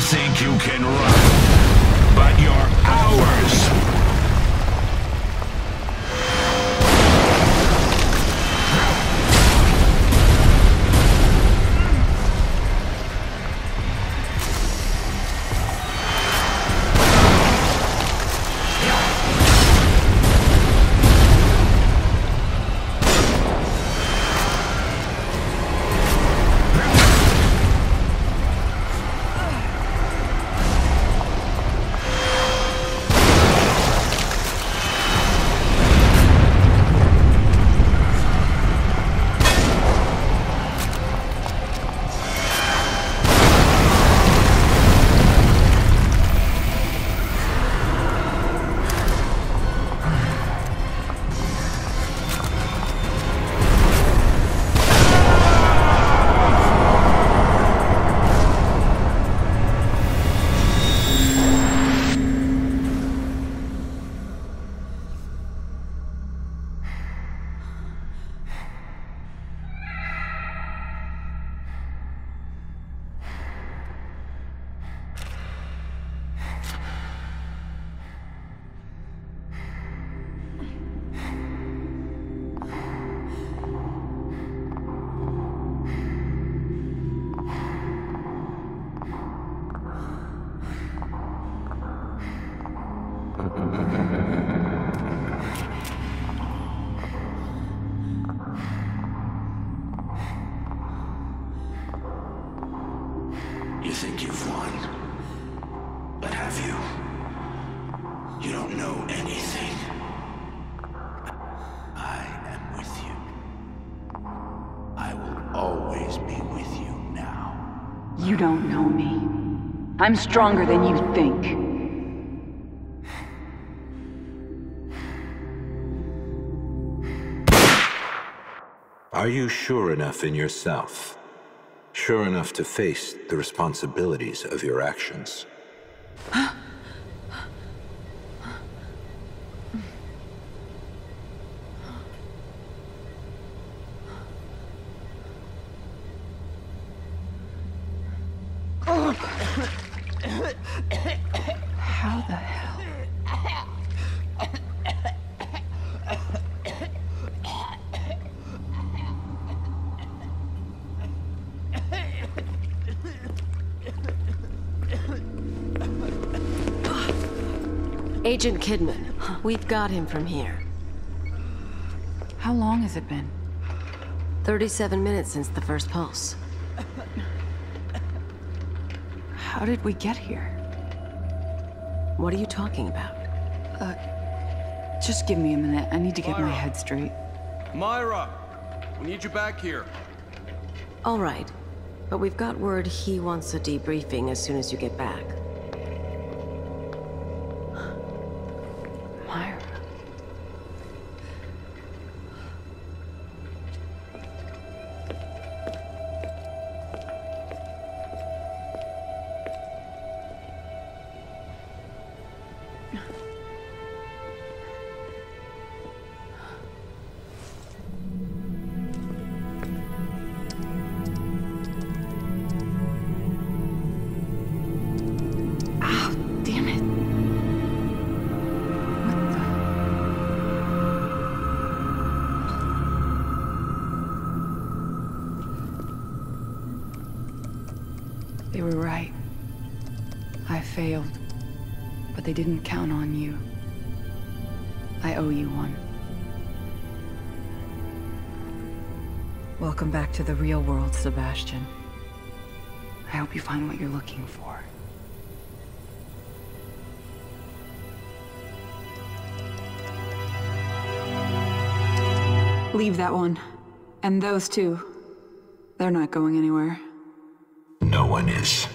Think you can run, but you're ours! Think you've won. But have you? You don't know anything. I am with you. I will always be with you now. You don't know me. I'm stronger than you think. Are you sure enough in yourself? Sure enough to face the responsibilities of your actions? How the hell? Agent Kidman, we've got him from here. How long has it been? 37 minutes since the first pulse. How did we get here? What are you talking about? Uh, just give me a minute. I need to get my head straight. Myra! We need you back here. All right, but we've got word he wants a debriefing as soon as you get back. They were right. I failed. But they didn't count on you. I owe you one. Welcome back to the real world, Sebastian. I hope you find what you're looking for. Leave that one. And those two. They're not going anywhere no one is.